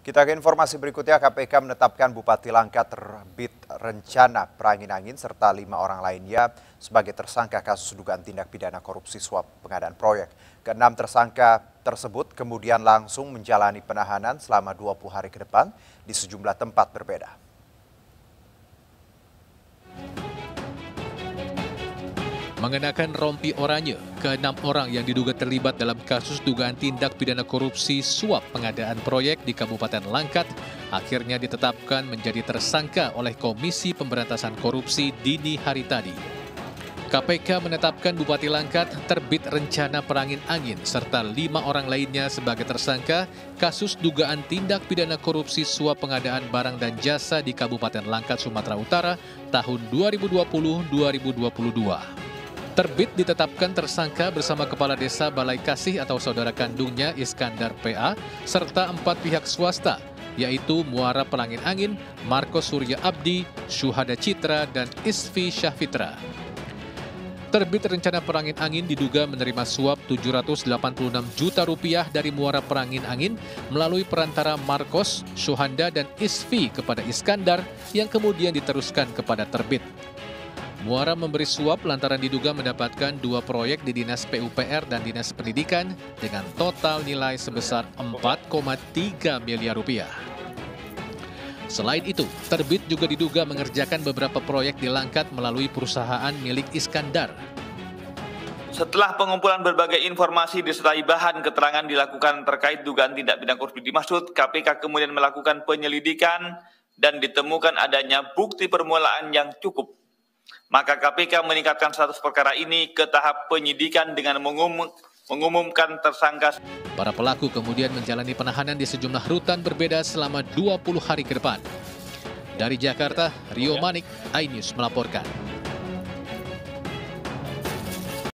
Kita ke informasi berikutnya, KPK menetapkan Bupati Langkat terbit rencana perangin angin serta lima orang lainnya sebagai tersangka kasus dugaan tindak pidana korupsi suap pengadaan proyek. Keenam tersangka tersebut kemudian langsung menjalani penahanan selama 20 hari ke depan di sejumlah tempat berbeda. mengenakan rompi oranye. Keenam orang yang diduga terlibat dalam kasus dugaan tindak pidana korupsi suap pengadaan proyek di Kabupaten Langkat akhirnya ditetapkan menjadi tersangka oleh Komisi Pemberantasan Korupsi dini hari tadi. KPK menetapkan Bupati Langkat terbit rencana perangin angin serta lima orang lainnya sebagai tersangka kasus dugaan tindak pidana korupsi suap pengadaan barang dan jasa di Kabupaten Langkat, Sumatera Utara tahun 2020-2022. Terbit ditetapkan tersangka bersama Kepala Desa Balai Kasih atau saudara kandungnya Iskandar PA, serta empat pihak swasta, yaitu Muara Pelangin Angin, Marco Surya Abdi, Syuhada Citra, dan Isfi Syahfitra. Terbit rencana perangin angin diduga menerima suap 786 juta rupiah dari Muara Perangin Angin melalui perantara Marcos, Syuhanda, dan Isfi kepada Iskandar yang kemudian diteruskan kepada Terbit. Muara memberi suap lantaran diduga mendapatkan dua proyek di Dinas PUPR dan Dinas Pendidikan dengan total nilai sebesar 4,3 miliar rupiah. Selain itu, Terbit juga diduga mengerjakan beberapa proyek di Langkat melalui perusahaan milik Iskandar. Setelah pengumpulan berbagai informasi disertai bahan keterangan dilakukan terkait dugaan tindak pidana korupsi dimaksud, KPK kemudian melakukan penyelidikan dan ditemukan adanya bukti permulaan yang cukup maka KPK meningkatkan status perkara ini ke tahap penyidikan dengan mengumum, mengumumkan tersangka. Para pelaku kemudian menjalani penahanan di sejumlah rutan berbeda selama 20 hari ke depan. Dari Jakarta, Rio Manik, iNews melaporkan.